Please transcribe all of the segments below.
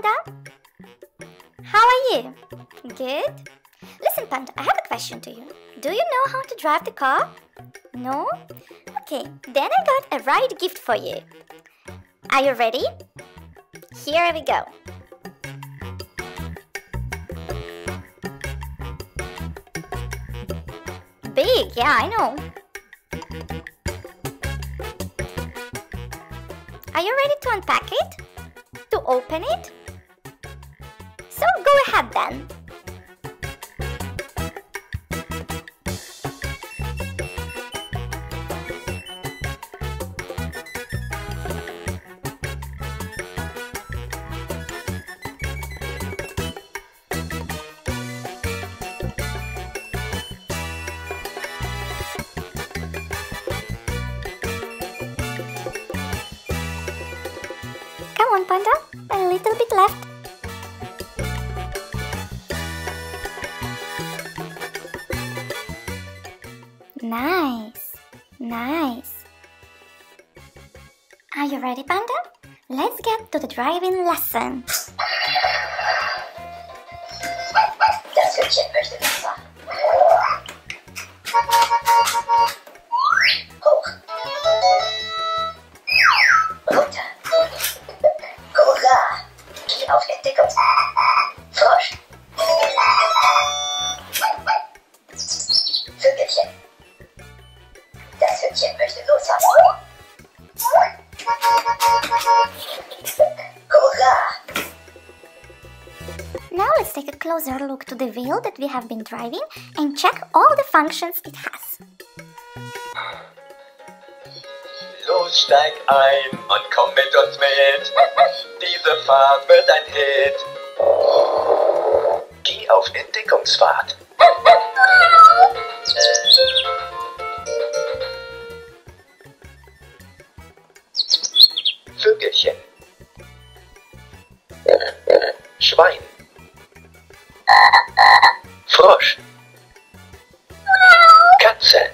Panda. How are you? Good. Listen, Panda, I have a question to you. Do you know how to drive the car? No? Okay, then I got a ride gift for you. Are you ready? Here we go. Big, yeah, I know. Are you ready to unpack it? To open it? Go ahead then. Come on, Panda. A little bit left. Nice. Nice. Are you ready, Panda? Let's get to the driving lesson. closer look to the wheel that we have been driving and check all the functions it has. Los, steig ein und komm mit uns mit. Diese Fahrt wird ein Hit. Geh auf Entdeckungsfahrt. Vögelchen. Schwein. Frosch. Katze.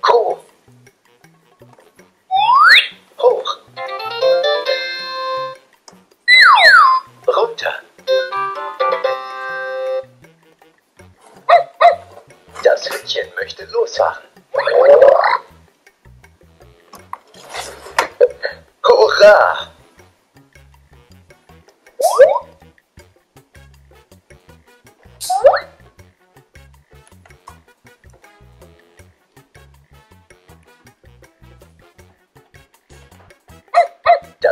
Kuh. Hoch. Runter. Das Hündchen möchte losfahren. Hurra!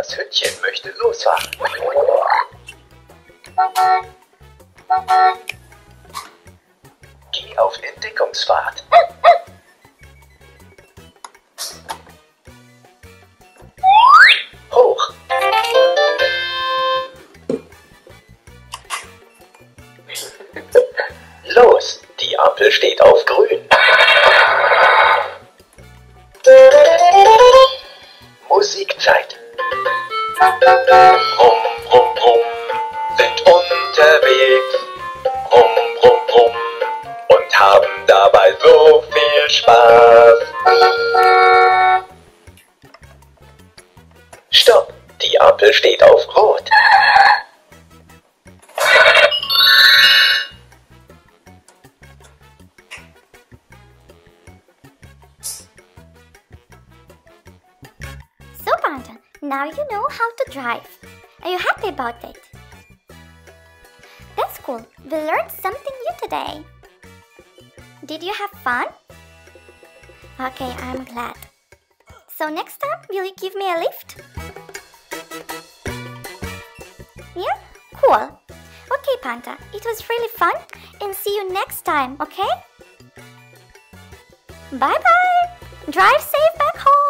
Das Hündchen möchte losfahren. Geh auf Entdeckungsfahrt. Hoch. Los, die Ampel steht auf grün. Musikzeit. Brumm, brumm, brumm, sind unterwegs. Brumm, brumm, brumm und haben dabei so viel Spaß. Stopp, die Ampel steht auf Rot. Now you know how to drive. Are you happy about it? That's cool. We learned something new today. Did you have fun? Okay, I'm glad. So, next time, will you give me a lift? Yeah? Cool. Okay, Panda, it was really fun and see you next time, okay? Bye bye! Drive safe back home!